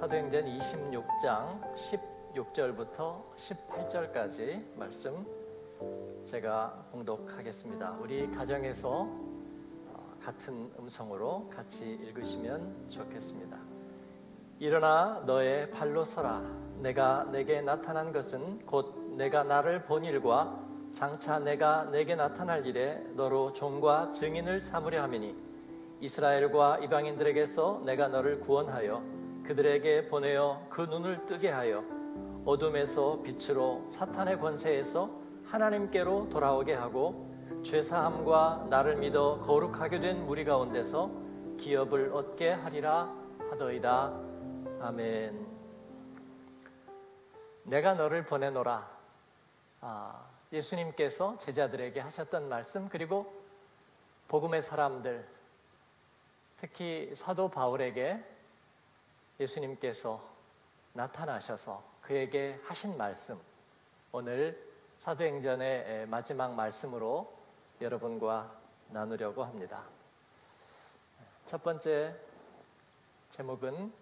사도행전 26장 16절부터 18절까지 말씀 제가 봉독하겠습니다. 우리 가정에서 어, 같은 음성으로 같이 읽으시면 좋겠습니다. 일어나 너의 발로 서라. 내가 내게 나타난 것은 곧 내가 나를 본 일과 장차 내가 내게 나타날 일에 너로 종과 증인을 삼으려 함이니 이스라엘과 이방인들에게서 내가 너를 구원하여 그들에게 보내어 그 눈을 뜨게 하여 어둠에서 빛으로 사탄의 권세에서 하나님께로 돌아오게 하고 죄사함과 나를 믿어 거룩하게 된 무리 가운데서 기업을 얻게 하리라 하더이다. 아멘. 내가 너를 보내노라. 아, 예수님께서 제자들에게 하셨던 말씀 그리고 복음의 사람들 특히 사도 바울에게 예수님께서 나타나셔서 그에게 하신 말씀 오늘 사도행전의 마지막 말씀으로 여러분과 나누려고 합니다. 첫 번째 제목은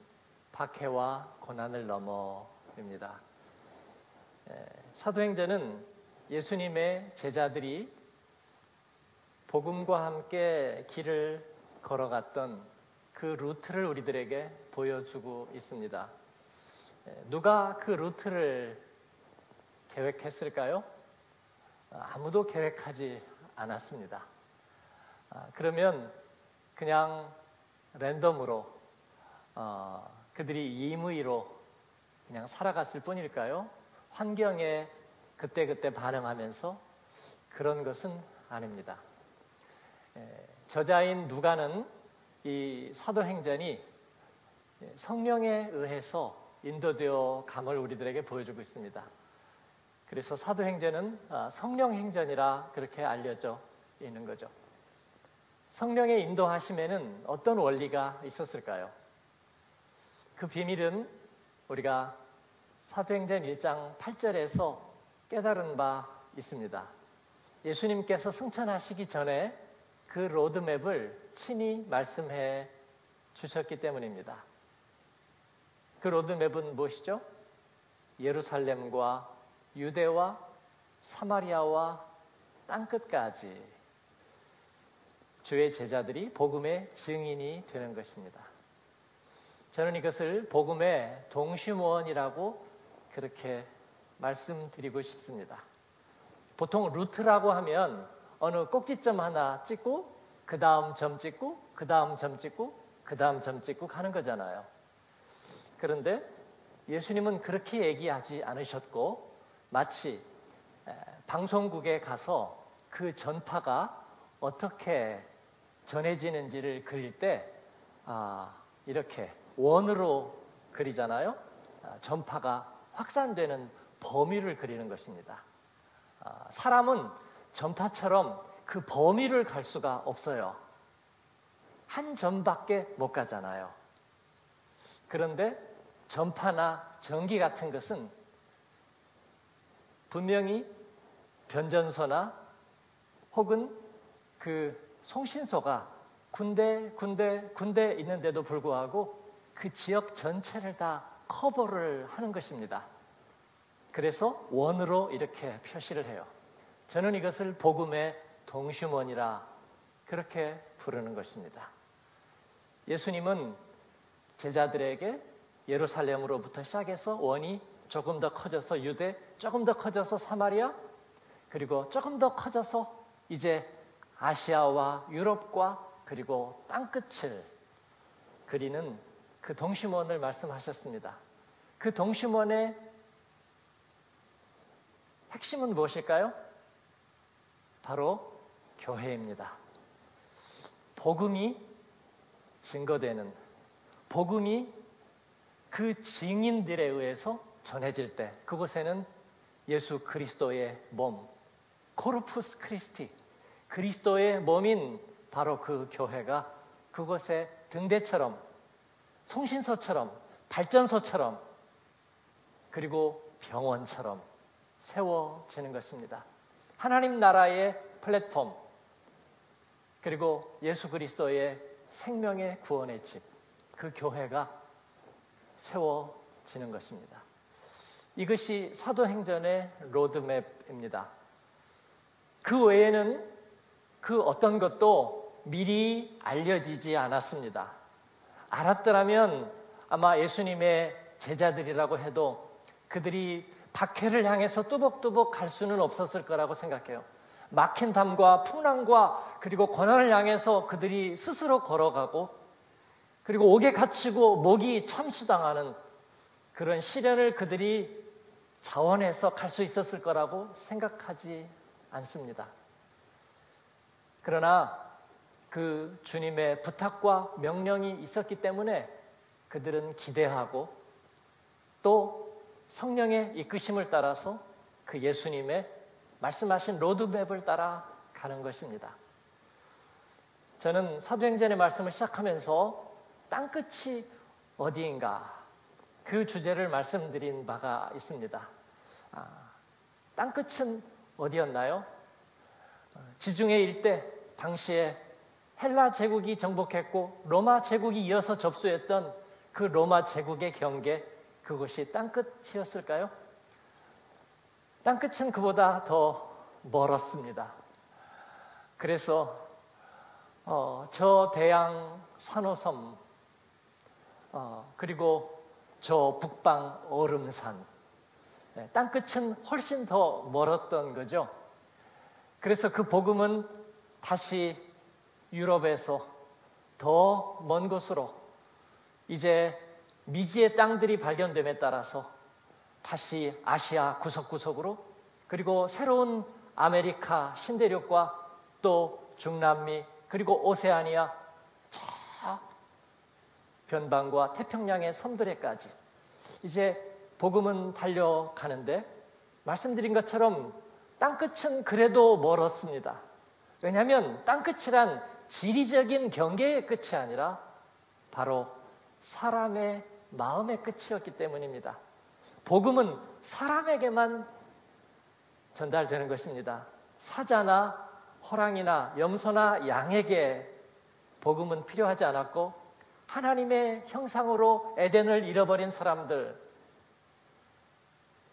박해와 고난을 넘어입니다. 사도행전은 예수님의 제자들이 복음과 함께 길을 걸어갔던 그 루트를 우리들에게 보여주고 있습니다. 누가 그 루트를 계획했을까요? 아무도 계획하지 않았습니다. 아, 그러면 그냥 랜덤으로 어, 그들이 임의로 그냥 살아갔을 뿐일까요? 환경에 그때그때 반응하면서 그런 것은 아닙니다. 저자인 누가는 이 사도행전이 성령에 의해서 인도되어 감을 우리들에게 보여주고 있습니다. 그래서 사도행전은 아, 성령행전이라 그렇게 알려져 있는 거죠. 성령의 인도하심에는 어떤 원리가 있었을까요? 그 비밀은 우리가 사도행전 1장 8절에서 깨달은 바 있습니다. 예수님께서 승천하시기 전에 그 로드맵을 친히 말씀해 주셨기 때문입니다. 그 로드맵은 무엇이죠? 예루살렘과 유대와 사마리아와 땅끝까지 주의 제자들이 복음의 증인이 되는 것입니다. 저는 이것을 복음의 동심원이라고 그렇게 말씀드리고 싶습니다. 보통 루트라고 하면 어느 꼭지점 하나 찍고 그 다음 점 찍고 그 다음 점 찍고 그 다음 점 찍고 가는 거잖아요. 그런데 예수님은 그렇게 얘기하지 않으셨고 마치 방송국에 가서 그 전파가 어떻게 전해지는지를 그릴 때 아, 이렇게 원으로 그리잖아요. 아, 전파가 확산되는 범위를 그리는 것입니다. 아, 사람은 전파처럼 그 범위를 갈 수가 없어요. 한 점밖에 못 가잖아요. 그런데 전파나 전기 같은 것은 분명히 변전소나 혹은 그 송신소가 군데 군데 군데 있는데도 불구하고 그 지역 전체를 다 커버를 하는 것입니다. 그래서 원으로 이렇게 표시를 해요. 저는 이것을 복음의 동심원이라 그렇게 부르는 것입니다. 예수님은 제자들에게 예루살렘으로부터 시작해서 원이 조금 더 커져서 유대, 조금 더 커져서 사마리아, 그리고 조금 더 커져서 이제 아시아와 유럽과 그리고 땅끝을 그리는 그 동심원을 말씀하셨습니다. 그 동심원의 핵심은 무엇일까요? 바로 교회입니다. 복음이 증거되는 복음이 그 증인들에 의해서 전해질 때 그곳에는 예수 그리스도의 몸 코르푸스 크리스티 그리스도의 몸인 바로 그 교회가 그곳에 등대처럼 송신소처럼 발전소처럼 그리고 병원처럼 세워지는 것입니다. 하나님 나라의 플랫폼 그리고 예수 그리스도의 생명의 구원의 집 그 교회가 세워지는 것입니다. 이것이 사도행전의 로드맵입니다. 그 외에는 그 어떤 것도 미리 알려지지 않았습니다. 알았더라면 아마 예수님의 제자들이라고 해도 그들이 박해를 향해서 뚜벅뚜벅 갈 수는 없었을 거라고 생각해요. 막힌 담과 풍랑과 그리고 고난을 향해서 그들이 스스로 걸어가고 그리고 옥에 갇히고 목이 참수당하는 그런 시련을 그들이 자원해서 갈 수 있었을 거라고 생각하지 않습니다. 그러나 그 주님의 부탁과 명령이 있었기 때문에 그들은 기대하고 또 성령의 이끄심을 따라서 그 예수님의 말씀하신 로드맵을 따라 가는 것입니다. 저는 사도행전의 말씀을 시작하면서 땅끝이 어디인가 그 주제를 말씀드린 바가 있습니다. 아, 땅끝은 어디였나요? 지중해 일대 당시에 헬라 제국이 정복했고 로마 제국이 이어서 접수했던 그 로마 제국의 경계 그것이 땅끝이었을까요? 땅끝은 그보다 더 멀었습니다. 그래서 어, 저 대양 산호섬 어, 그리고 저 북방 얼음산 네, 땅끝은 훨씬 더 멀었던 거죠. 그래서 그 복음은 다시 유럽에서 더 먼 곳으로 이제 미지의 땅들이 발견됨에 따라서 다시 아시아 구석구석으로 그리고 새로운 아메리카 신대륙과 또 중남미 그리고 오세아니아 저 변방과 태평양의 섬들에까지 이제 복음은 달려가는데 말씀드린 것처럼 땅끝은 그래도 멀었습니다. 왜냐하면 땅끝이란 지리적인 경계의 끝이 아니라 바로 사람의 마음의 끝이었기 때문입니다. 복음은 사람에게만 전달되는 것입니다. 사자나 호랑이나 염소나 양에게 복음은 필요하지 않았고 하나님의 형상으로 에덴을 잃어버린 사람들.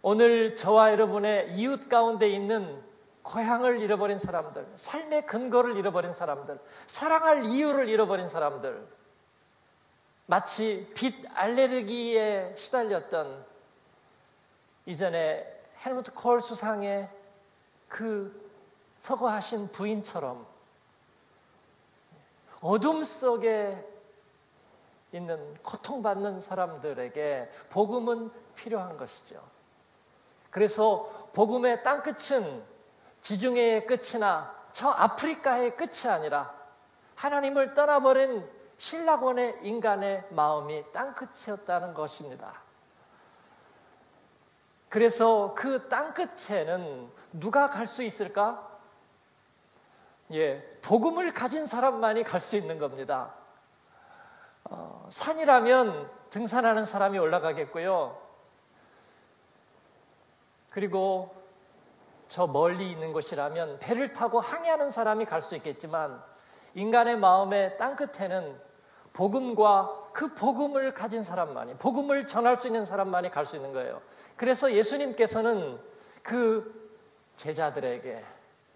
오늘 저와 여러분의 이웃 가운데 있는 고향을 잃어버린 사람들, 삶의 근거를 잃어버린 사람들, 사랑할 이유를 잃어버린 사람들, 마치 빛 알레르기에 시달렸던 이전에 헬무트 콜 수상의 그 서거하신 부인처럼 어둠 속에 있는 고통받는 사람들에게 복음은 필요한 것이죠. 그래서 복음의 땅끝은 지중해의 끝이나 저 아프리카의 끝이 아니라 하나님을 떠나버린 신라권의 인간의 마음이 땅끝이었다는 것입니다. 그래서 그 땅끝에는 누가 갈 수 있을까? 예, 복음을 가진 사람만이 갈 수 있는 겁니다. 어, 산이라면 등산하는 사람이 올라가겠고요. 그리고 저 멀리 있는 곳이라면 배를 타고 항해하는 사람이 갈 수 있겠지만 인간의 마음의 땅끝에는 복음과 그 복음을 가진 사람만이, 복음을 전할 수 있는 사람만이 갈 수 있는 거예요. 그래서 예수님께서는 그 제자들에게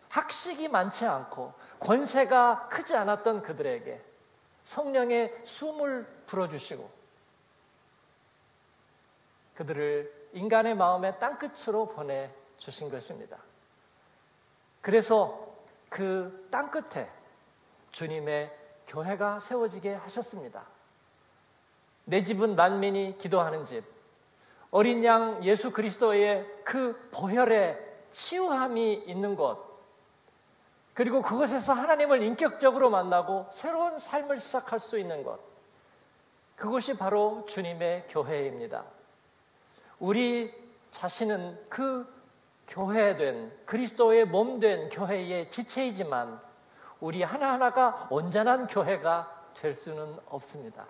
학식이 많지 않고 권세가 크지 않았던 그들에게 성령의 숨을 불어주시고 그들을 인간의 마음의 땅끝으로 보내주신 것입니다. 그래서 그 땅끝에 주님의 교회가 세워지게 하셨습니다. 내 집은 만민이 기도하는 집, 어린 양 예수 그리스도의 그 보혈의 치유함이 있는 곳, 그리고 그것에서 하나님을 인격적으로 만나고 새로운 삶을 시작할 수 있는 것, 그것이 바로 주님의 교회입니다. 우리 자신은 그 교회된 그리스도의 몸 된 교회의 지체이지만 우리 하나하나가 온전한 교회가 될 수는 없습니다.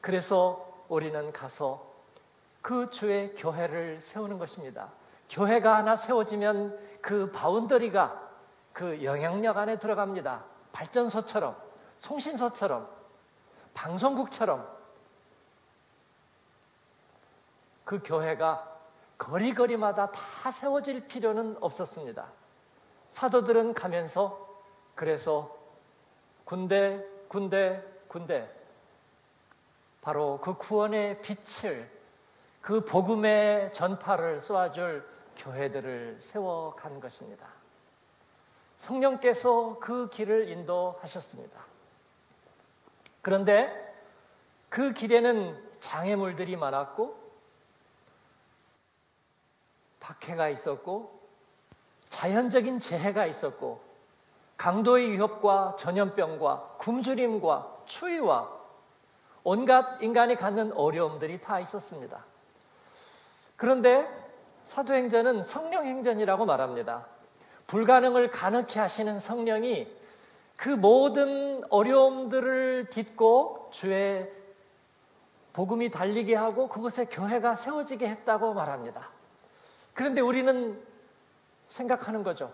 그래서 우리는 가서 그 주의 교회를 세우는 것입니다. 교회가 하나 세워지면 그 바운더리가 그 영향력 안에 들어갑니다. 발전소처럼, 송신소처럼, 방송국처럼 그 교회가 거리거리마다 다 세워질 필요는 없었습니다. 사도들은 가면서 그래서 군대, 군대, 군대 바로 그 구원의 빛을 그 복음의 전파를 쏘아줄 교회들을 세워간 것입니다. 성령께서 그 길을 인도하셨습니다. 그런데 그 길에는 장애물들이 많았고 박해가 있었고 자연적인 재해가 있었고 강도의 위협과 전염병과 굶주림과 추위와 온갖 인간이 갖는 어려움들이 다 있었습니다. 그런데 사도행전은 성령행전이라고 말합니다. 불가능을 가능케 하시는 성령이 그 모든 어려움들을 딛고 주의 복음이 달리게 하고 그곳에 교회가 세워지게 했다고 말합니다. 그런데 우리는 생각하는 거죠.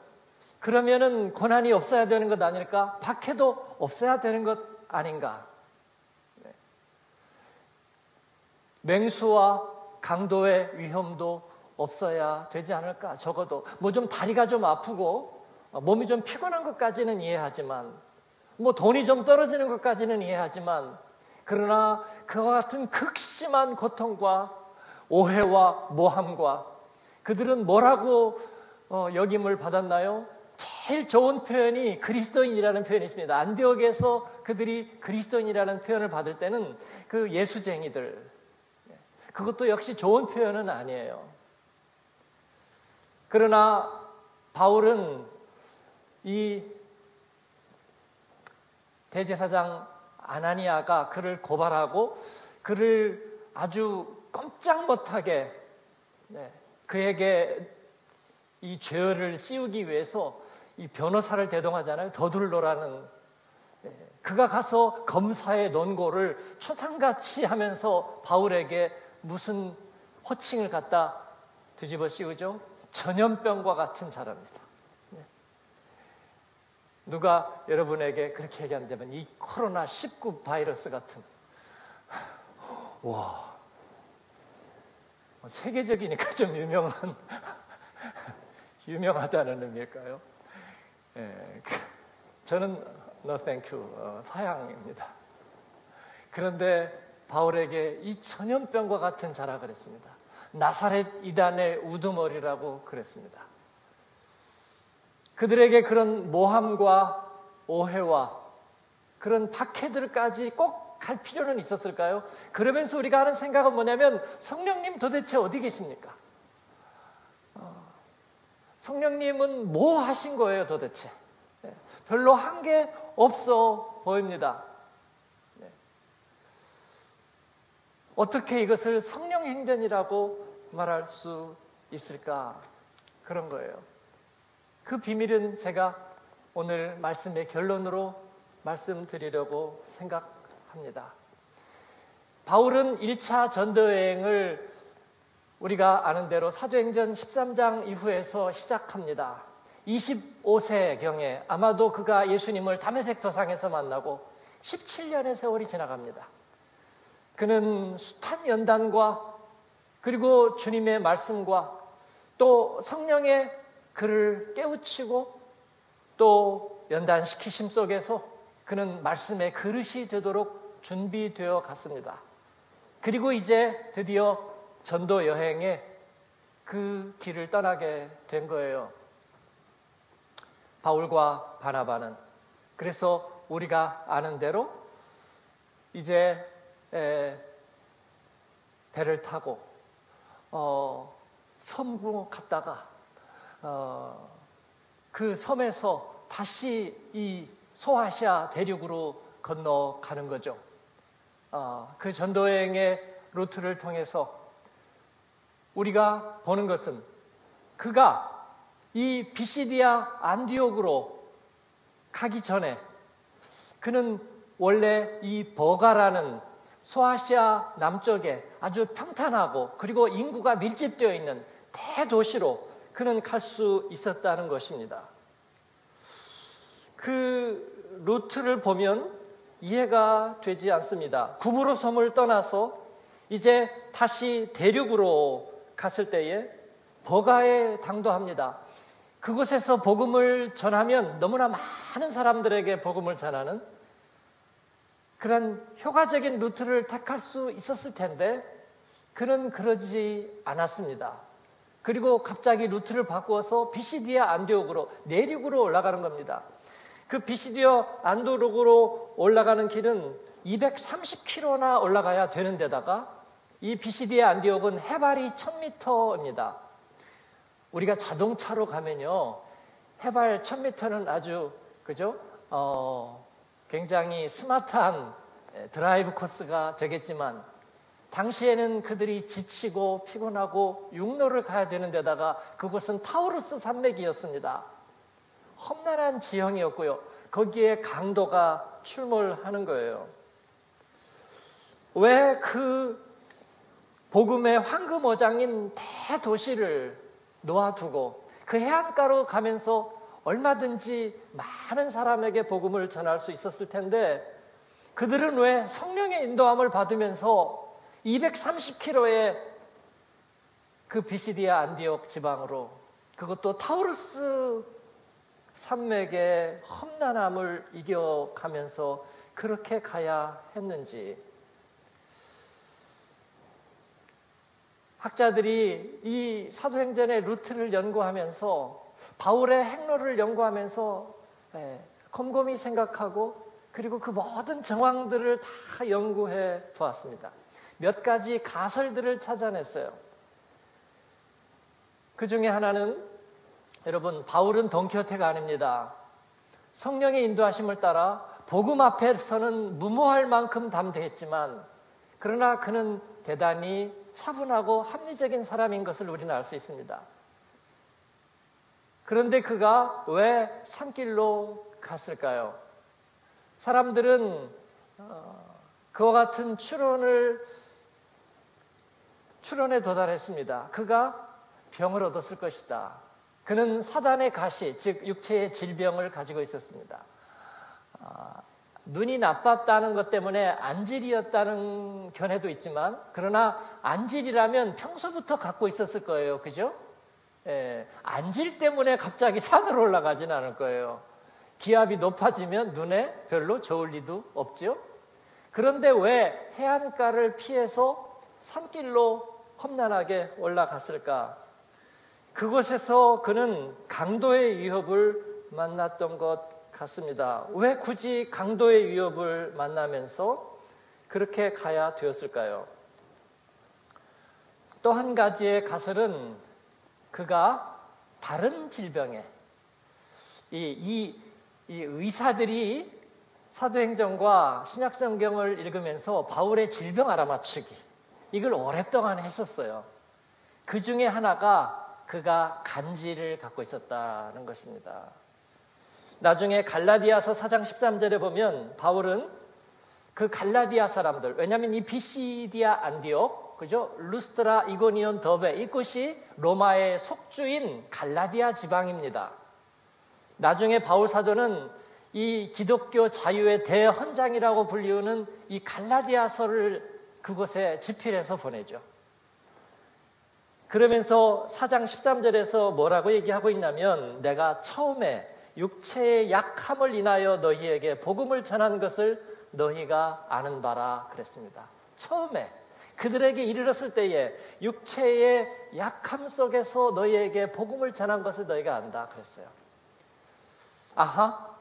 그러면은 고난이 없어야 되는 것 아닐까? 박해도 없어야 되는 것 아닌가? 네. 맹수와 강도의 위험도 없어야 되지 않을까? 적어도 뭐 좀 다리가 좀 아프고 몸이 좀 피곤한 것까지는 이해하지만 뭐 돈이 좀 떨어지는 것까지는 이해하지만 그러나 그와 같은 극심한 고통과 오해와 모함과 그들은 뭐라고 어, 역임을 받았나요? 제일 좋은 표현이 그리스도인이라는 표현이 있습니다. 안디옥에서 그들이 그리스도인이라는 표현을 받을 때는 그 예수쟁이들 그것도 역시 좋은 표현은 아니에요. 그러나 바울은 이 대제사장 아나니아가 그를 고발하고 그를 아주 꼼짝 못하게 네, 그에게 이 죄를 씌우기 위해서 이 변호사를 대동하잖아요. 더둘로라는 네, 그가 가서 검사의 논고를 초상같이 하면서 바울에게 무슨 호칭을 갖다 뒤집어 씌우죠? 전염병과 같은 사람입니다. 네. 누가 여러분에게 그렇게 얘기한다면 이 코로나 19 바이러스 같은 와 세계적이니까 좀 유명한 유명하다는 의미일까요? 예, 그, 저는 no thank you 어, 사양입니다. 그런데 바울에게 이 천연병과 같은 자라 그랬습니다. 나사렛 이단의 우두머리라고 그랬습니다. 그들에게 그런 모함과 오해와 그런 박해들까지 꼭 갈 필요는 있었을까요? 그러면서 우리가 하는 생각은 뭐냐면 성령님 도대체 어디 계십니까? 어, 성령님은 뭐 하신 거예요 도대체? 네, 별로 한 게 없어 보입니다. 어떻게 이것을 성령 행전이라고 말할 수 있을까? 그런 거예요. 그 비밀은 제가 오늘 말씀의 결론으로 말씀드리려고 생각합니다. 바울은 1차 전도여행을 우리가 아는 대로 사도행전 13장 이후에서 시작합니다. 25세경에 아마도 그가 예수님을 담에색 도상에서 만나고 17년의 세월이 지나갑니다. 그는 숱한 연단과 그리고 주님의 말씀과 또 성령의 그를 깨우치고 또 연단시키심 속에서 그는 말씀의 그릇이 되도록 준비되어 갔습니다. 그리고 이제 드디어 전도 여행에 그 길을 떠나게 된 거예요. 바울과 바나바는 그래서 우리가 아는 대로 이제 에, 배를 타고 어, 섬으로 갔다가 어, 그 섬에서 다시 이 소아시아 대륙으로 건너가는 거죠. 어, 그 전도여행의 루트를 통해서 우리가 보는 것은 그가 이 비시디아 안디옥으로 가기 전에 그는 원래 이 버가라는 소아시아 남쪽에 아주 평탄하고 그리고 인구가 밀집되어 있는 대도시로 그는 갈 수 있었다는 것입니다. 그 루트를 보면 이해가 되지 않습니다. 구부로 섬을 떠나서 이제 다시 대륙으로 갔을 때에 버가에 당도합니다. 그곳에서 복음을 전하면 너무나 많은 사람들에게 복음을 전하는 그런 효과적인 루트를 택할 수 있었을 텐데 그는 그러지 않았습니다. 그리고 갑자기 루트를 바꾸어서 비시디아 안디옥으로 내륙으로 올라가는 겁니다. 그 비시디아 안디옥으로 올라가는 길은 230km나 올라가야 되는 데다가 이 비시디아 안디옥은 해발이 1000m입니다. 우리가 자동차로 가면요. 해발 1000m는 아주 그죠? 어, 굉장히 스마트한 드라이브 코스가 되겠지만 당시에는 그들이 지치고 피곤하고 육로를 가야 되는 데다가 그곳은 타우루스 산맥이었습니다. 험난한 지형이었고요. 거기에 강도가 출몰하는 거예요. 왜 그 복음의 황금어장인 대도시를 놓아두고 그 해안가로 가면서 얼마든지 많은 사람에게 복음을 전할 수 있었을 텐데 그들은 왜 성령의 인도함을 받으면서 230km의 그 비시디아 안디옥 지방으로 그것도 타우르스 산맥의 험난함을 이겨가면서 그렇게 가야 했는지. 학자들이 이 사도행전의 루트를 연구하면서 바울의 행로를 연구하면서 예, 곰곰이 생각하고 그리고 그 모든 정황들을 다 연구해 보았습니다. 몇 가지 가설들을 찾아냈어요. 그 중에 하나는 여러분 바울은 동키호테가 아닙니다. 성령의 인도하심을 따라 복음 앞에서는 무모할 만큼 담대했지만 그러나 그는 대단히 차분하고 합리적인 사람인 것을 우리는 알 수 있습니다. 그런데 그가 왜 산길로 갔을까요? 사람들은 어, 그와 같은 추론을 추론에 도달했습니다. 그가 병을 얻었을 것이다. 그는 사단의 가시, 즉 육체의 질병을 가지고 있었습니다. 아, 눈이 나빴다는 것 때문에 안질이었다는 견해도 있지만 그러나 안질이라면 평소부터 갖고 있었을 거예요. 그죠? 예, 안질 때문에 갑자기 산으로 올라가진 않을 거예요. 기압이 높아지면 눈에 별로 좋을 리도 없죠. 그런데 왜 해안가를 피해서 산길로 험난하게 올라갔을까? 그곳에서 그는 강도의 위협을 만났던 것 같습니다. 왜 굳이 강도의 위협을 만나면서 그렇게 가야 되었을까요? 또 한 가지의 가설은 그가 다른 질병에 이, 이, 이 의사들이 사도행전과 신약성경을 읽으면서 바울의 질병 알아맞추기 이걸 오랫동안 했었어요. 그 중에 하나가 그가 간지를 갖고 있었다는 것입니다. 나중에 갈라디아서 4장 13절에 보면 바울은 그 갈라디아 사람들, 왜냐하면 이 비시디아 안디옥, 그죠? 루스트라, 이고니온, 더베 이곳이 로마의 속주인 갈라디아 지방입니다. 나중에 바울 사도는 이 기독교 자유의 대헌장이라고 불리우는 이 갈라디아서를 그곳에 집필해서 보내죠. 그러면서 4장 13절에서 뭐라고 얘기하고 있냐면 내가 처음에 육체의 약함을 인하여 너희에게 복음을 전한 것을 너희가 아는 바라 그랬습니다. 처음에 그들에게 이르렀을 때에 육체의 약함 속에서 너희에게 복음을 전한 것을 너희가 안다 그랬어요. 아하.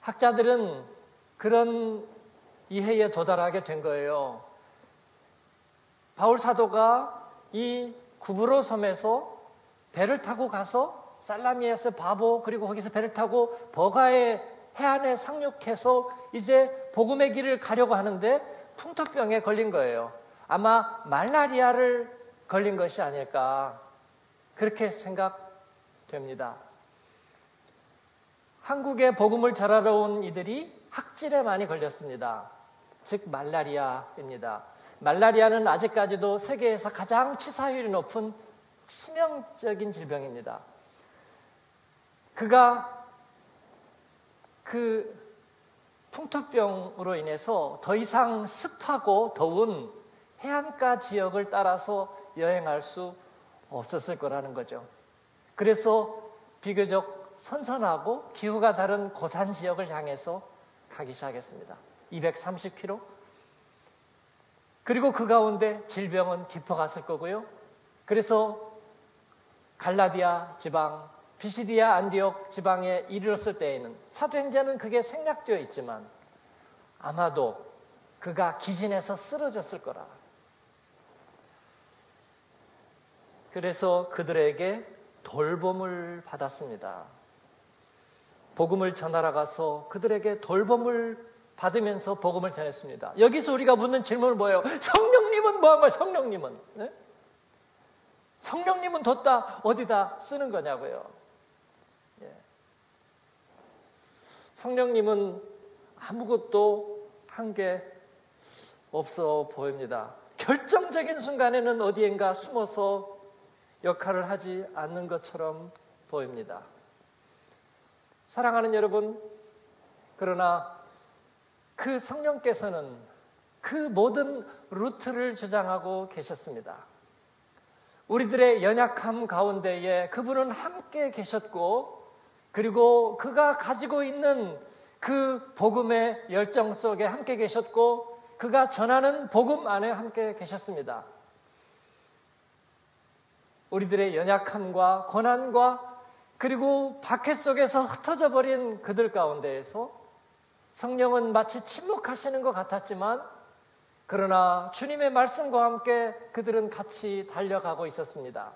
학자들은 그런 이해에 도달하게 된 거예요. 바울 사도가 이 구브로 섬에서 배를 타고 가서 살라미에서 바보 그리고 거기서 배를 타고 버가의 해안에 상륙해서 이제 복음의 길을 가려고 하는데 풍토병에 걸린 거예요. 아마 말라리아를 걸린 것이 아닐까 그렇게 생각됩니다. 한국에 복음을 전하러 온 이들이 학질에 많이 걸렸습니다. 즉 말라리아입니다. 말라리아는 아직까지도 세계에서 가장 치사율이 높은 치명적인 질병입니다. 그가 그 풍토병으로 인해서 더 이상 습하고 더운 해안가 지역을 따라서 여행할 수 없었을 거라는 거죠. 그래서 비교적 선선하고 기후가 다른 고산 지역을 향해서 가기 시작했습니다. 230km. 그리고 그 가운데 질병은 깊어갔을 거고요. 그래서 갈라디아 지방, 비시디아 안디옥 지방에 이르렀을 때에는 사도행전은 그게 생략되어 있지만 아마도 그가 기진에서 쓰러졌을 거라. 그래서 그들에게 돌봄을 받았습니다. 복음을 전하러 가서 그들에게 돌봄을 받으면서 복음을 전했습니다. 여기서 우리가 묻는 질문은 뭐예요? 성령님은 뭐한 성령님은 네? 성령님은 뒀다 어디다 쓰는 거냐고요? 예. 성령님은 아무것도 한 게 없어 보입니다. 결정적인 순간에는 어디엔가 숨어서 역할을 하지 않는 것처럼 보입니다. 사랑하는 여러분, 그러나 그 성령께서는 그 모든 루트를 주장하고 계셨습니다. 우리들의 연약함 가운데에 그분은 함께 계셨고, 그리고 그가 가지고 있는 그 복음의 열정 속에 함께 계셨고, 그가 전하는 복음 안에 함께 계셨습니다. 우리들의 연약함과 고난과 그리고 박해 속에서 흩어져 버린 그들 가운데에서 성령은 마치 침묵하시는 것 같았지만 그러나 주님의 말씀과 함께 그들은 같이 달려가고 있었습니다.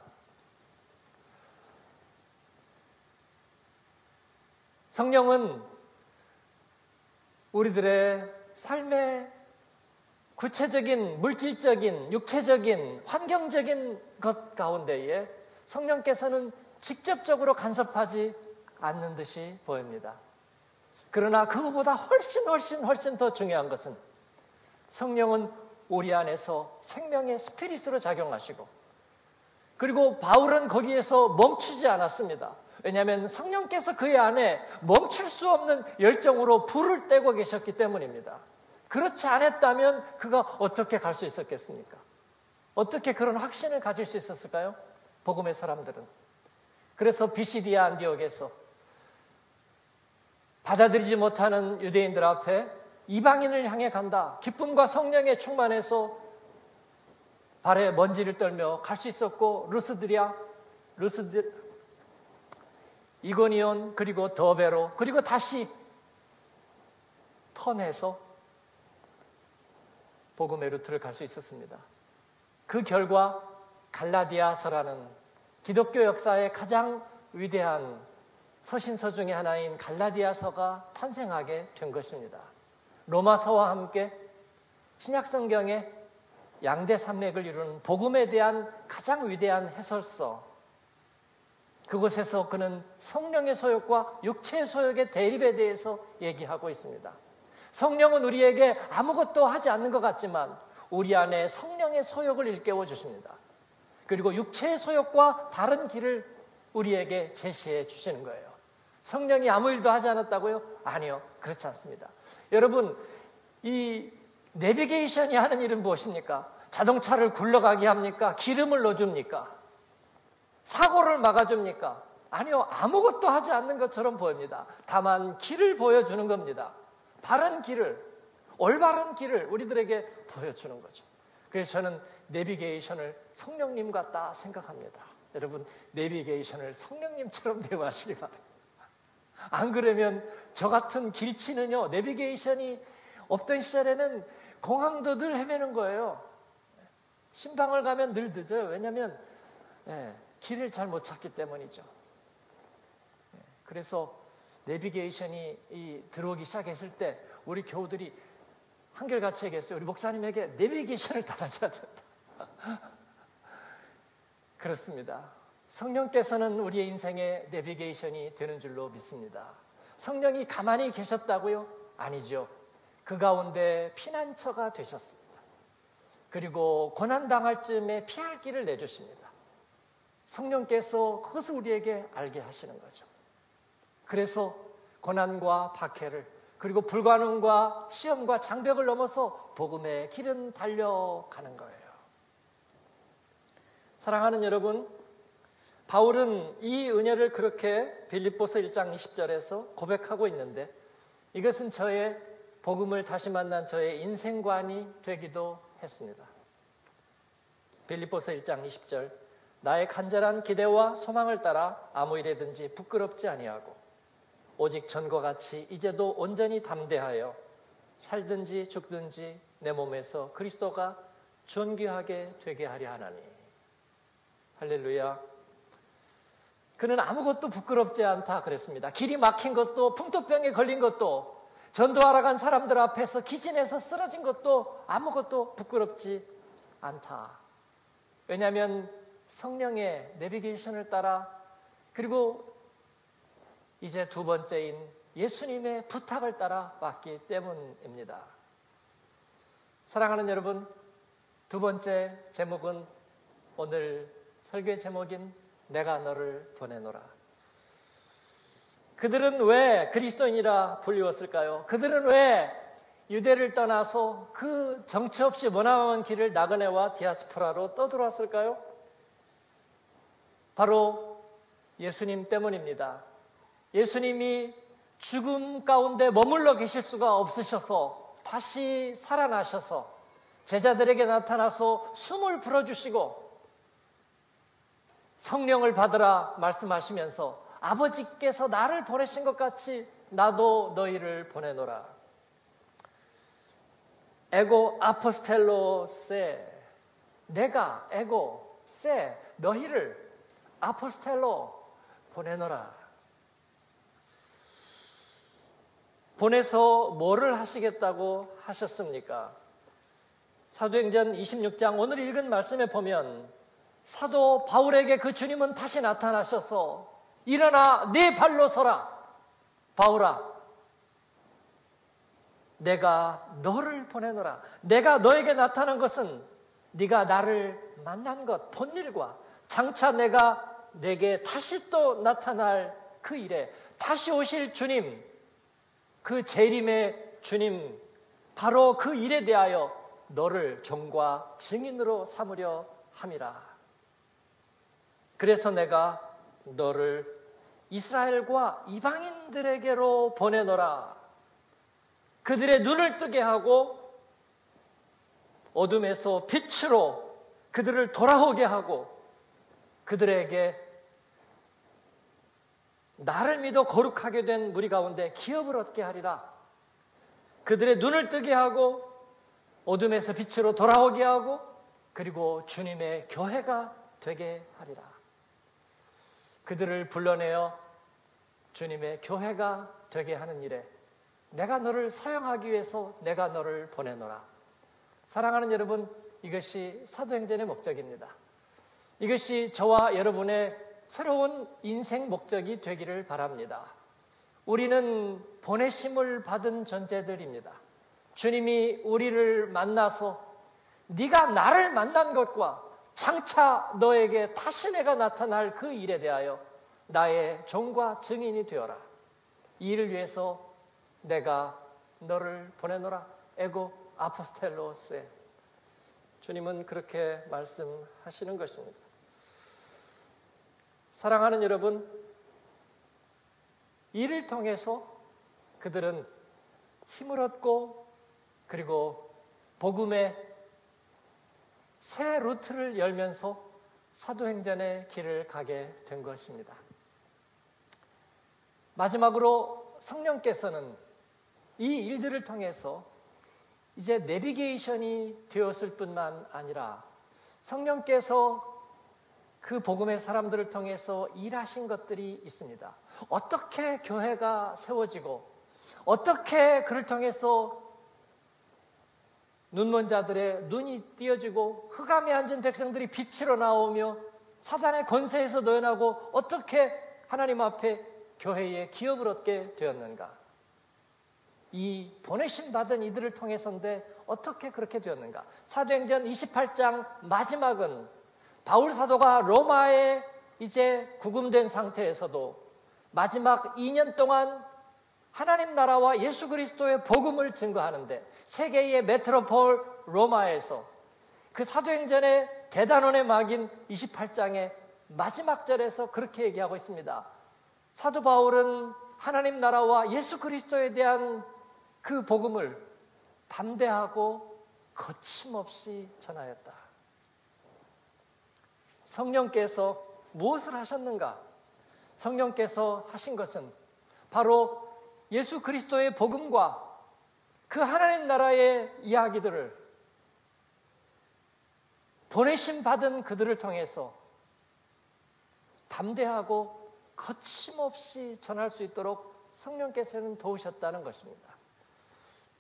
성령은 우리들의 삶의 구체적인, 물질적인, 육체적인, 환경적인 것 가운데에 성령께서는 직접적으로 간섭하지 않는 듯이 보입니다. 그러나 그것보다 훨씬 훨씬 훨씬 더 중요한 것은 성령은 우리 안에서 생명의 스피릿으로 작용하시고 그리고 바울은 거기에서 멈추지 않았습니다. 왜냐하면 성령께서 그의 안에 멈출 수 없는 열정으로 불을 떼고 계셨기 때문입니다. 그렇지 않았다면 그가 어떻게 갈 수 있었겠습니까? 어떻게 그런 확신을 가질 수 있었을까요? 복음의 사람들은. 그래서 비시디아 안디옥에서 받아들이지 못하는 유대인들 앞에 이방인을 향해 간다. 기쁨과 성령에 충만해서 발에 먼지를 떨며 갈 수 있었고 루스드리아, 루스드 이고니온 그리고 더베로 그리고 다시 턴해서 복음의 루트를 갈 수 있었습니다. 그 결과 갈라디아서라는 기독교 역사의 가장 위대한 서신서 중의 하나인 갈라디아서가 탄생하게 된 것입니다. 로마서와 함께 신약성경의 양대 산맥을 이루는 복음에 대한 가장 위대한 해설서. 그곳에서 그는 성령의 소욕과 육체의 소욕의 대립에 대해서 얘기하고 있습니다. 성령은 우리에게 아무것도 하지 않는 것 같지만 우리 안에 성령의 소욕을 일깨워 주십니다. 그리고 육체의 소욕과 다른 길을 우리에게 제시해 주시는 거예요. 성령이 아무 일도 하지 않았다고요? 아니요. 그렇지 않습니다. 여러분, 이 내비게이션이 하는 일은 무엇입니까? 자동차를 굴러가게 합니까? 기름을 넣어줍니까? 사고를 막아줍니까? 아니요. 아무것도 하지 않는 것처럼 보입니다. 다만 길을 보여주는 겁니다. 바른 길을, 올바른 길을 우리들에게 보여주는 거죠. 그래서 저는 내비게이션을 성령님 같다 생각합니다. 여러분, 내비게이션을 성령님처럼 대우하시기 바랍니다. 안 그러면 저 같은 길치는요, 내비게이션이 없던 시절에는 공항도 늘 헤매는 거예요. 신방을 가면 늘 늦어요. 왜냐하면 예, 길을 잘 못 찾기 때문이죠. 예, 그래서 내비게이션이 들어오기 시작했을 때 우리 교우들이 한결같이 얘기했어요. 우리 목사님에게 내비게이션을 달아줘야 된다. 그렇습니다. 성령께서는 우리의 인생의 내비게이션이 되는 줄로 믿습니다. 성령이 가만히 계셨다고요? 아니죠. 그 가운데 피난처가 되셨습니다. 그리고 고난당할 쯤에 피할 길을 내주십니다. 성령께서 그것을 우리에게 알게 하시는 거죠. 그래서 고난과 박해를 그리고 불가능과 시험과 장벽을 넘어서 복음의 길은 달려가는 거예요. 사랑하는 여러분, 바울은 이 은혜를 그렇게 빌립보서 1장 20절에서 고백하고 있는데 이것은 저의 복음을 다시 만난 저의 인생관이 되기도 했습니다. 빌립보서 1장 20절 나의 간절한 기대와 소망을 따라 아무 일에든지 부끄럽지 아니하고 오직 전과 같이 이제도 온전히 담대하여 살든지 죽든지 내 몸에서 그리스도가 존귀하게 되게 하려 하나니 할렐루야 그는 아무것도 부끄럽지 않다 그랬습니다. 길이 막힌 것도 풍토병에 걸린 것도 전도하러 간 사람들 앞에서 기진해서 쓰러진 것도 아무것도 부끄럽지 않다. 왜냐하면 성령의 내비게이션을 따라 그리고 이제 두 번째인 예수님의 부탁을 따라 왔기 때문입니다. 사랑하는 여러분, 두 번째 제목은 오늘 설교 제목인 내가 너를 보내노라. 그들은 왜 그리스도인이라 불리웠을까요? 그들은 왜 유대를 떠나서 그 정처 없이 머나먼 길을 나그네와 디아스포라로 떠들어왔을까요? 바로 예수님 때문입니다. 예수님이 죽음 가운데 머물러 계실 수가 없으셔서 다시 살아나셔서 제자들에게 나타나서 숨을 불어주시고 성령을 받으라 말씀하시면서 아버지께서 나를 보내신 것 같이 나도 너희를 보내노라. 에고 아포스텔로세 내가 에고 세 너희를 아포스텔로 보내노라. 보내서 뭐를 하시겠다고 하셨습니까? 사도행전 26장 오늘 읽은 말씀에 보면 사도 바울에게 그 주님은 다시 나타나셔서 일어나 네 발로 서라. 바울아, 내가 너를 보내노라. 내가 너에게 나타난 것은 네가 나를 만난 것, 본 일과 장차 내가 내게 다시 또 나타날 그 일에 다시 오실 주님, 그 재림의 주님, 바로 그 일에 대하여 너를 종과 증인으로 삼으려 함이라. 그래서 내가 너를 이스라엘과 이방인들에게로 보내노라. 그들의 눈을 뜨게 하고 어둠에서 빛으로 그들을 돌아오게 하고 그들에게 나를 믿어 거룩하게 된 무리 가운데 기업을 얻게 하리라. 그들의 눈을 뜨게 하고 어둠에서 빛으로 돌아오게 하고 그리고 주님의 교회가 되게 하리라. 그들을 불러내어 주님의 교회가 되게 하는 일에 내가 너를 사용하기 위해서 내가 너를 보내노라. 사랑하는 여러분, 이것이 사도행전의 목적입니다. 이것이 저와 여러분의 새로운 인생 목적이 되기를 바랍니다. 우리는 보내심을 받은 존재들입니다. 주님이 우리를 만나서 네가 나를 만난 것과 장차 너에게 다시 내가 나타날 그 일에 대하여 나의 종과 증인이 되어라. 이 일을 위해서 내가 너를 보내노라. 에고 아포스텔로세. 주님은 그렇게 말씀하시는 것입니다. 사랑하는 여러분, 이를 통해서 그들은 힘을 얻고 그리고 복음의 새 루트를 열면서 사도행전의 길을 가게 된 것입니다. 마지막으로 성령께서는 이 일들을 통해서 이제 내비게이션이 되었을 뿐만 아니라 성령께서 그 복음의 사람들을 통해서 일하신 것들이 있습니다. 어떻게 교회가 세워지고 어떻게 그를 통해서 눈먼 자들의 눈이 띄어지고 흑암에 앉은 백성들이 빛으로 나오며 사단의 건세에서 노연하고 어떻게 하나님 앞에 교회의 기업을 얻게 되었는가? 이 보내심 받은 이들을 통해서인데 어떻게 그렇게 되었는가? 사도행전 28장 마지막은 바울 사도가 로마에 이제 구금된 상태에서도 마지막 2년 동안 하나님 나라와 예수 그리스도의 복음을 증거하는데 세계의 메트로폴 로마에서 그 사도행전의 대단원의 막인 28장의 마지막 절에서 그렇게 얘기하고 있습니다. 사도 바울은 하나님 나라와 예수 그리스도에 대한 그 복음을 담대하고 거침없이 전하였다. 성령께서 무엇을 하셨는가? 성령께서 하신 것은 바로 예수 그리스도의 복음과 그 하나님 나라의 이야기들을 보내심 받은 그들을 통해서 담대하고 거침없이 전할 수 있도록 성령께서는 도우셨다는 것입니다.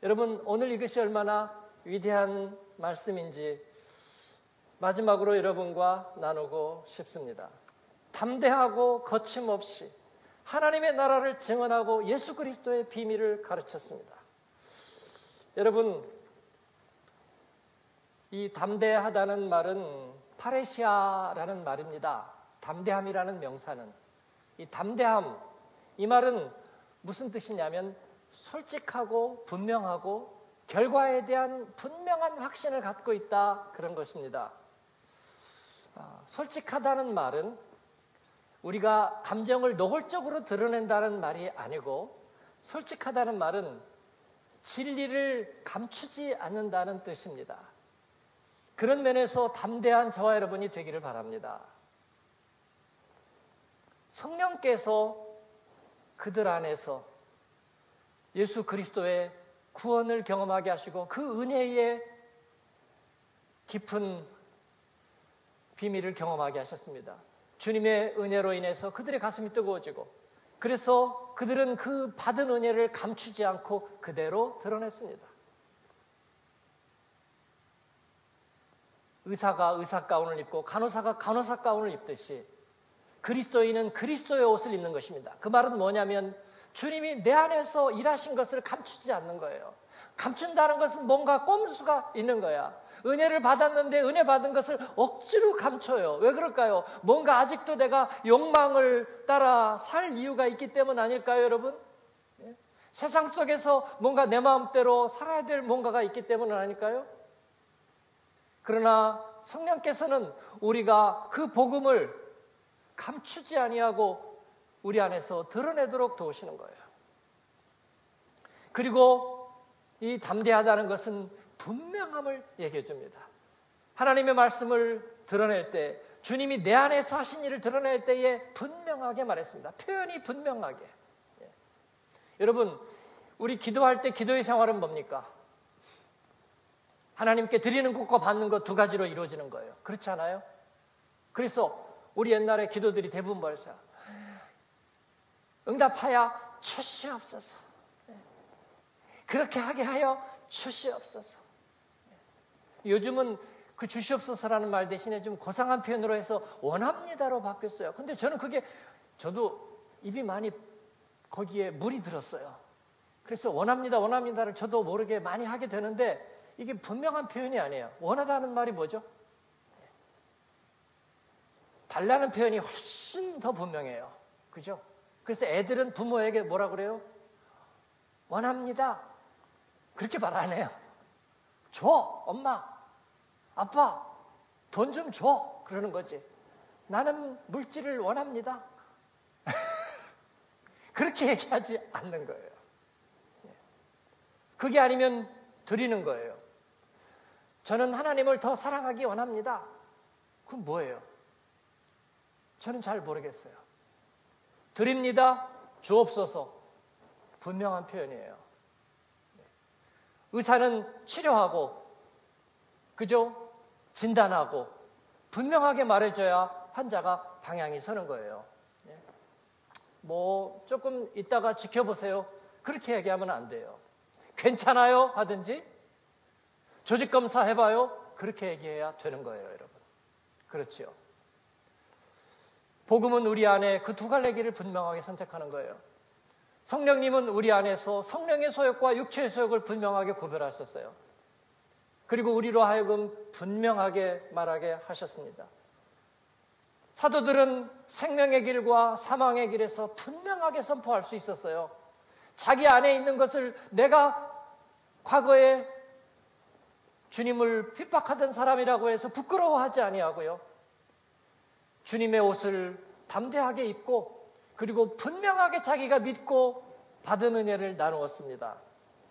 여러분, 오늘 이것이 얼마나 위대한 말씀인지 마지막으로 여러분과 나누고 싶습니다. 담대하고 거침없이 하나님의 나라를 증언하고 예수 그리스도의 비밀을 가르쳤습니다. 여러분, 이 담대하다는 말은 파레시아라는 말입니다. 담대함이라는 명사는 이 담대함 이 말은 무슨 뜻이냐면 솔직하고 분명하고 결과에 대한 분명한 확신을 갖고 있다 그런 것입니다. 아, 솔직하다는 말은 우리가 감정을 노골적으로 드러낸다는 말이 아니고 솔직하다는 말은 진리를 감추지 않는다는 뜻입니다. 그런 면에서 담대한 저와 여러분이 되기를 바랍니다. 성령께서 그들 안에서 예수 그리스도의 구원을 경험하게 하시고 그 은혜의 깊은 비밀을 경험하게 하셨습니다. 주님의 은혜로 인해서 그들의 가슴이 뜨거워지고 그래서 그들은 그 받은 은혜를 감추지 않고 그대로 드러냈습니다. 의사가 의사 가운을 입고 간호사가 간호사 가운을 입듯이 그리스도인은 그리스도의 옷을 입는 것입니다. 그 말은 뭐냐면 주님이 내 안에서 일하신 것을 감추지 않는 거예요. 감춘다는 것은 뭔가 꼼수가 있는 거야. 은혜를 받았는데 은혜 받은 것을 억지로 감춰요. 왜 그럴까요? 뭔가 아직도 내가 욕망을 따라 살 이유가 있기 때문 아닐까요, 여러분? 예? 세상 속에서 뭔가 내 마음대로 살아야 될 뭔가가 있기 때문 아닐까요? 그러나 성령께서는 우리가 그 복음을 감추지 아니하고 우리 안에서 드러내도록 도우시는 거예요. 그리고 이 담대하다는 것은 분명함을 얘기해 줍니다. 하나님의 말씀을 드러낼 때 주님이 내 안에서 하신 일을 드러낼 때에 분명하게 말했습니다. 표현이 분명하게. 예. 여러분, 우리 기도할 때 기도의 생활은 뭡니까? 하나님께 드리는 것과 받는 것 두 가지로 이루어지는 거예요. 그렇지 않아요? 그래서 우리 옛날에 기도들이 대부분 벌써 응답하여 주시옵소서. 예. 그렇게 하게 하여 주시옵소서. 요즘은 그 주시옵소서라는 말 대신에 좀 고상한 표현으로 해서 원합니다로 바뀌었어요. 근데 저는 그게 저도 입이 많이 거기에 물이 들었어요. 그래서 원합니다, 원합니다를 저도 모르게 많이 하게 되는데 이게 분명한 표현이 아니에요. 원하다는 말이 뭐죠? 달라는 표현이 훨씬 더 분명해요. 그죠? 그래서 애들은 부모에게 뭐라 그래요? 원합니다. 그렇게 말 안 해요. 줘, 엄마, 아빠, 돈 좀 줘. 그러는 거지. 나는 물질을 원합니다. 그렇게 얘기하지 않는 거예요. 예. 그게 아니면 드리는 거예요. 저는 하나님을 더 사랑하기 원합니다. 그건 뭐예요? 저는 잘 모르겠어요. 드립니다. 주옵소서. 분명한 표현이에요. 의사는 치료하고, 그죠? 진단하고, 분명하게 말해줘야 환자가 방향이 서는 거예요. 예. 뭐, 조금 있다가 지켜보세요. 그렇게 얘기하면 안 돼요. 괜찮아요? 하든지, 조직 검사 해봐요? 그렇게 얘기해야 되는 거예요, 여러분. 그렇지요. 복음은 우리 안에 그 두 갈래 길을 분명하게 선택하는 거예요. 성령님은 우리 안에서 성령의 소욕과 육체의 소욕을 분명하게 구별하셨어요. 그리고 우리로 하여금 분명하게 말하게 하셨습니다. 사도들은 생명의 길과 사망의 길에서 분명하게 선포할 수 있었어요. 자기 안에 있는 것을 내가 과거에 주님을 핍박하던 사람이라고 해서 부끄러워하지 아니하고요. 주님의 옷을 담대하게 입고 그리고 분명하게 자기가 믿고 받은 은혜를 나누었습니다.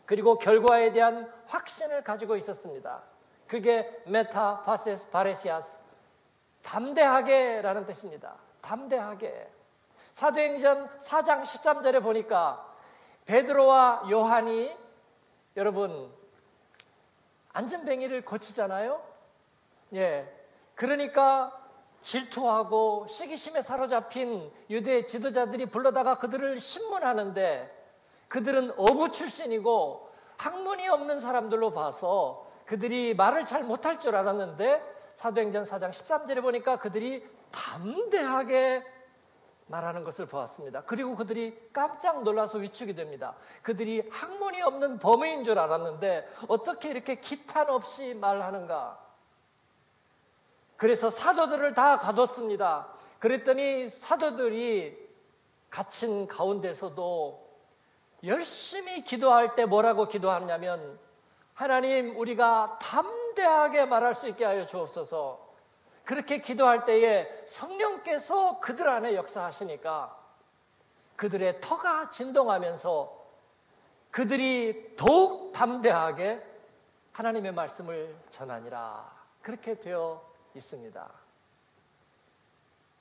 그리고 결과에 대한 확신을 가지고 있었습니다. 그게 μετὰ πάσης παρρησίας 담대하게라는 뜻입니다. 담대하게. 사도행전 4장 13절에 보니까 베드로와 요한이 여러분 앉은뱅이를 고치잖아요. 예. 그러니까 질투하고 시기심에 사로잡힌 유대 지도자들이 불러다가 그들을 신문하는데 그들은 어부 출신이고 학문이 없는 사람들로 봐서 그들이 말을 잘 못할 줄 알았는데 사도행전 4장 13절에 보니까 그들이 담대하게 말하는 것을 보았습니다. 그리고 그들이 깜짝 놀라서 위축이 됩니다. 그들이 학문이 없는 범인인 줄 알았는데 어떻게 이렇게 기탄 없이 말하는가? 그래서 사도들을 다 가뒀습니다. 그랬더니 사도들이 갇힌 가운데서도 열심히 기도할 때 뭐라고 기도하냐면 하나님 우리가 담대하게 말할 수 있게 하여 주옵소서. 그렇게 기도할 때에 성령께서 그들 안에 역사하시니까 그들의 터가 진동하면서 그들이 더욱 담대하게 하나님의 말씀을 전하니라. 그렇게 되어 있습니다.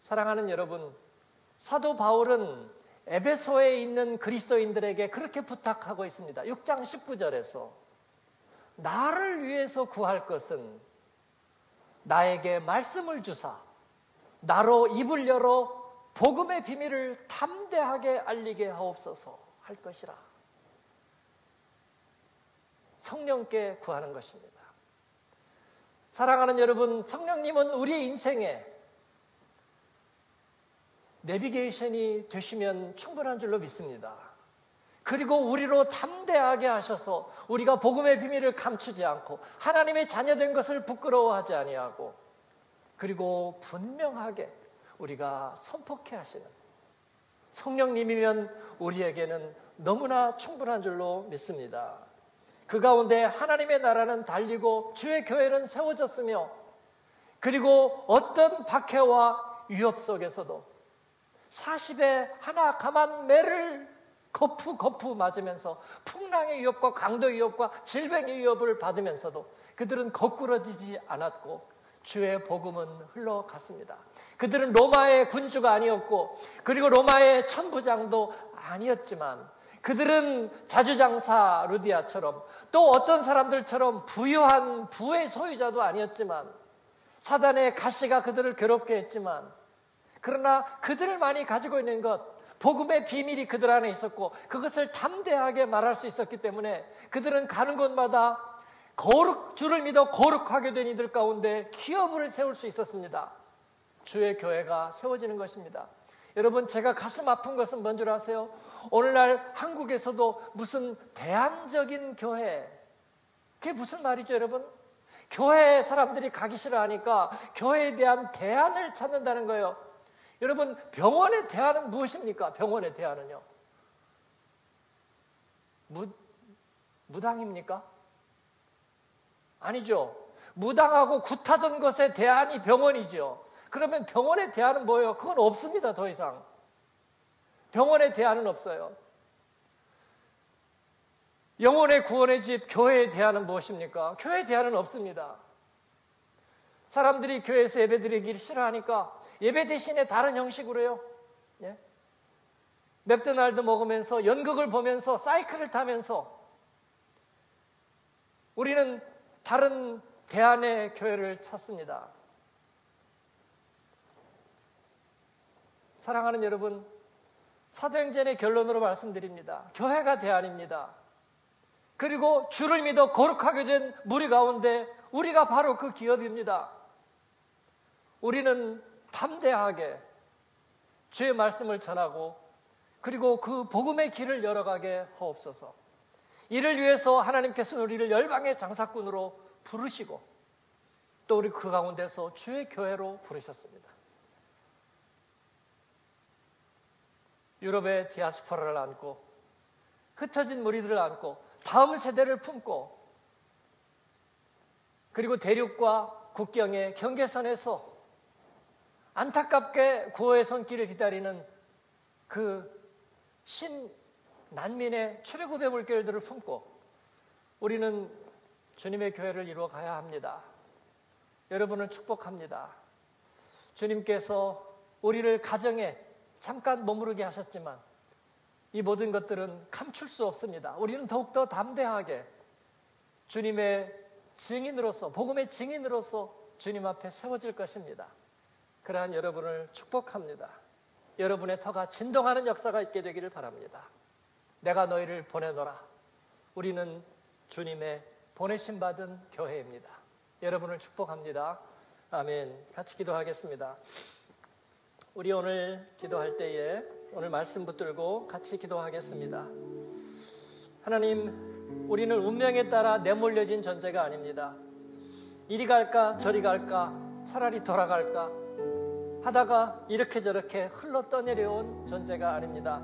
사랑하는 여러분, 사도 바울은 에베소에 있는 그리스도인들에게 그렇게 부탁하고 있습니다. 6장 19절에서 나를 위해서 구할 것은 나에게 말씀을 주사 나로 입을 열어 복음의 비밀을 담대하게 알리게 하옵소서 할 것이라. 성령께 구하는 것입니다. 사랑하는 여러분, 성령님은 우리의 인생에 내비게이션이 되시면 충분한 줄로 믿습니다. 그리고 우리로 담대하게 하셔서 우리가 복음의 비밀을 감추지 않고 하나님의 자녀된 것을 부끄러워하지 아니하고 그리고 분명하게 우리가 선포케 하시는 성령님이면 우리에게는 너무나 충분한 줄로 믿습니다. 그 가운데 하나님의 나라는 달리고 주의 교회는 세워졌으며 그리고 어떤 박해와 위협 속에서도 40에 하나 가만 매를 거푸 거푸 맞으면서 풍랑의 위협과 강도 위협과 질병의 위협을 받으면서도 그들은 거꾸러지지 않았고 주의 복음은 흘러갔습니다. 그들은 로마의 군주가 아니었고 그리고 로마의 천부장도 아니었지만 그들은 자주장사 루디아처럼 또 어떤 사람들처럼 부유한 부의 소유자도 아니었지만 사단의 가시가 그들을 괴롭게 했지만 그러나 그들을 많이 가지고 있는 것 복음의 비밀이 그들 안에 있었고 그것을 담대하게 말할 수 있었기 때문에 그들은 가는 곳마다 거룩 주를 믿어 거룩하게 된 이들 가운데 기업을 세울 수 있었습니다. 주의 교회가 세워지는 것입니다. 여러분 제가 가슴 아픈 것은 뭔 줄 아세요? 오늘날 한국에서도 무슨 대안적인 교회 그게 무슨 말이죠, 여러분? 교회 사람들이 가기 싫어하니까 교회에 대한 대안을 찾는다는 거예요. 여러분, 병원의 대안은 무엇입니까? 병원의 대안은요. 무, 무당입니까? 아니죠. 무당하고 굿하던 것의 대안이 병원이죠. 그러면 병원의 대안은 뭐예요? 그건 없습니다, 더 이상. 병원의 대안은 없어요. 영혼의 구원의 집, 교회의 대안은 무엇입니까? 교회의 대안은 없습니다. 사람들이 교회에서 예배 드리기를 싫어하니까 예배 대신에 다른 형식으로요. 예? 맥도날드 먹으면서 연극을 보면서 사이클을 타면서 우리는 다른 대안의 교회를 찾습니다. 사랑하는 여러분, 사도행전의 결론으로 말씀드립니다. 교회가 대안입니다. 그리고 주를 믿어 거룩하게 된 무리 가운데 우리가 바로 그 기업입니다. 우리는 담대하게 주의 말씀을 전하고 그리고 그 복음의 길을 열어가게 하옵소서. 이를 위해서 하나님께서 우리를 열방의 장사꾼으로 부르시고 또 우리 그 가운데서 주의 교회로 부르셨습니다. 유럽의 디아스포라를 안고 흩어진 무리들을 안고 다음 세대를 품고 그리고 대륙과 국경의 경계선에서 안타깝게 구호의 손길을 기다리는 그 신 난민의 출애굽의 물결들을 품고 우리는 주님의 교회를 이루어 가야 합니다. 여러분을 축복합니다. 주님께서 우리를 가정에 잠깐 머무르게 하셨지만 이 모든 것들은 감출 수 없습니다. 우리는 더욱더 담대하게 주님의 증인으로서, 복음의 증인으로서 주님 앞에 세워질 것입니다. 그러한 여러분을 축복합니다. 여러분의 터가 진동하는 역사가 있게 되기를 바랍니다. 내가 너희를 보내노라. 우리는 주님의 보내심 받은 교회입니다. 여러분을 축복합니다. 아멘. 같이 기도하겠습니다. 우리 오늘 기도할 때에 오늘 말씀 붙들고 같이 기도하겠습니다. 하나님, 우리는 운명에 따라 내몰려진 존재가 아닙니다. 이리 갈까 저리 갈까 차라리 돌아갈까 하다가 이렇게 저렇게 흘러 떠내려온 존재가 아닙니다.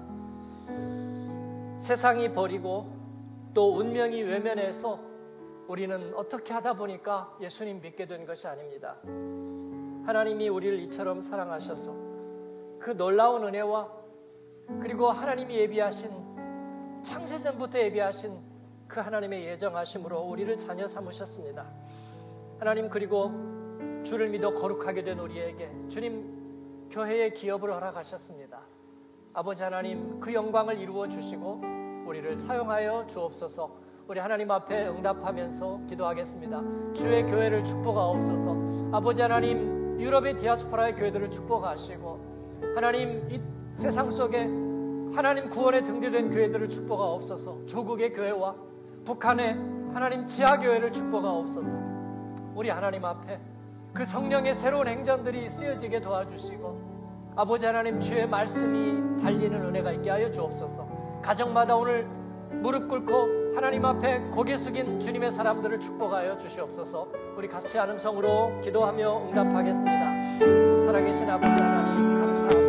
세상이 버리고 또 운명이 외면해서 우리는 어떻게 하다 보니까 예수님 믿게 된 것이 아닙니다. 하나님이 우리를 이처럼 사랑하셔서 그 놀라운 은혜와 그리고 하나님이 예비하신 창세전부터 예비하신 그 하나님의 예정하심으로 우리를 자녀 삼으셨습니다. 하나님 그리고 주를 믿어 거룩하게 된 우리에게 주님 교회의 기업을 허락하셨습니다. 아버지 하나님 그 영광을 이루어 주시고 우리를 사용하여 주옵소서. 우리 하나님 앞에 응답하면서 기도하겠습니다. 주의 교회를 축복하옵소서. 아버지 하나님 유럽의 디아스포라의 교회들을 축복하시고 하나님 이 세상 속에 하나님 구원에 등재된 교회들을 축복하옵소서. 조국의 교회와 북한의 하나님 지하 교회를 축복하옵소서. 우리 하나님 앞에 그 성령의 새로운 행전들이 쓰여지게 도와주시고 아버지 하나님 주의 말씀이 달리는 은혜가 있게 하여 주옵소서. 가정마다 오늘 무릎 꿇고 하나님 앞에 고개 숙인 주님의 사람들을 축복하여 주시옵소서. 우리 같이 한음성으로 기도하며 응답하겠습니다. 살아계신 아버지 하나님 감사합니다.